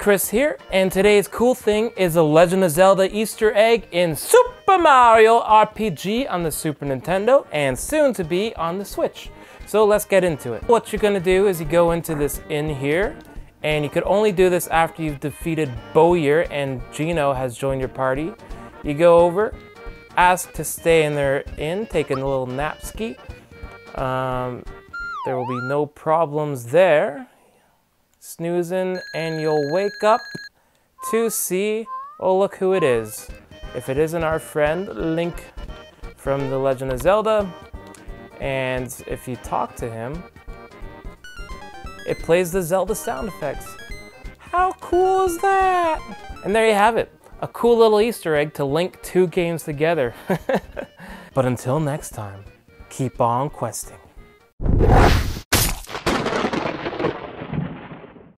Chris here, and today's cool thing is a Legend of Zelda Easter egg in Super Mario RPG on the Super Nintendo and soon to be on the Switch. So let's get into it. What you're gonna do is you go into this inn here, and you could only do this after you've defeated Bowyer and Geno has joined your party. You go over, ask to stay in their inn, taking a little nap ski. Um, there will be no problems there snoozing, and you'll wake up to see, oh, look who it is. If it isn't our friend Link from The Legend of Zelda, and if you talk to him, it plays the Zelda sound effects. How cool is that? And there you have it, a cool little Easter egg to link two games together. but until next time, keep on questing.